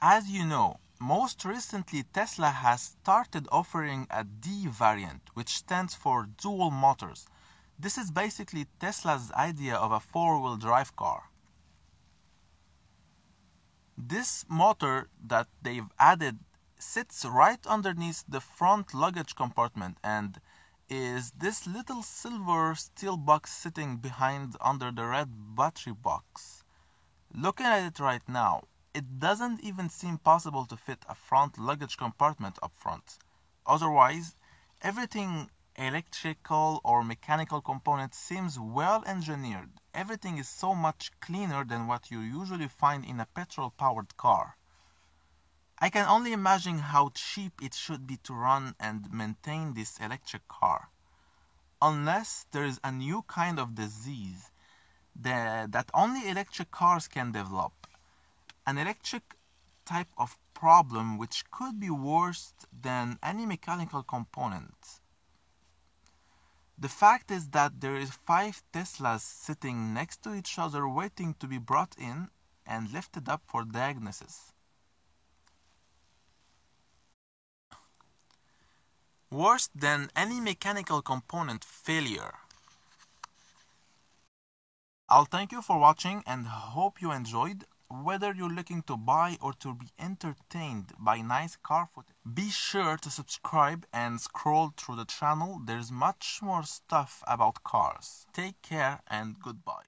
As you know, most recently Tesla has started offering a D variant, which stands for dual motors. This is basically Tesla's idea of a four-wheel drive car. This motor that they've added sits right underneath the front luggage compartment and is this little silver steel box sitting behind under the red battery box. Looking at it right now, it doesn't even seem possible to fit a front luggage compartment up front. Otherwise, everything electrical or mechanical component seems well engineered. Everything is so much cleaner than what you usually find in a petrol powered car. I can only imagine how cheap it should be to run and maintain this electric car. Unless there is a new kind of disease that, that only electric cars can develop. An electric type of problem which could be worse than any mechanical component. The fact is that there is five Teslas sitting next to each other waiting to be brought in and lifted up for diagnosis. Worse than any mechanical component failure. I'll thank you for watching and hope you enjoyed. Whether you're looking to buy or to be entertained by nice car footage, be sure to subscribe and scroll through the channel. There's much more stuff about cars. Take care and goodbye.